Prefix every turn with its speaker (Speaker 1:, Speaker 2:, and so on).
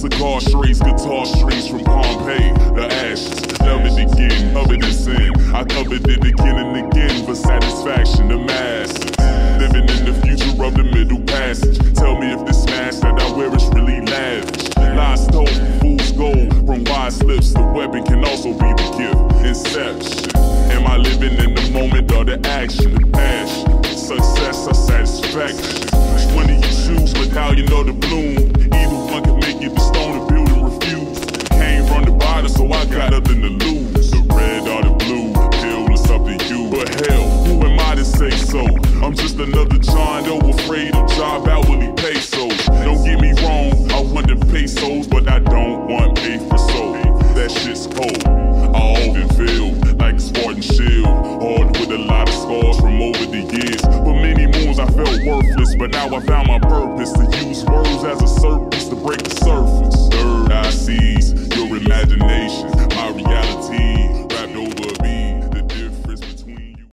Speaker 1: cigar straights, guitar strings from Pompeii. The ashes, love it again, covered in sin. I covered it again and again for satisfaction. The masses living in the future of the middle passage. Tell me if this mask that I wear is really lavish. Lies told, fools gold from wise lips. The weapon can also be the gift. Inception. Am I living in the moment or the action, the passion? Success or satisfaction? John Doe afraid of job hourly pesos. Don't get me wrong, I want the pesos, but I don't want pay for soul. That shit's cold. I often feel like Spartan shield, hard with a lot of scars from over the years. For many moons I felt worthless, but now I found my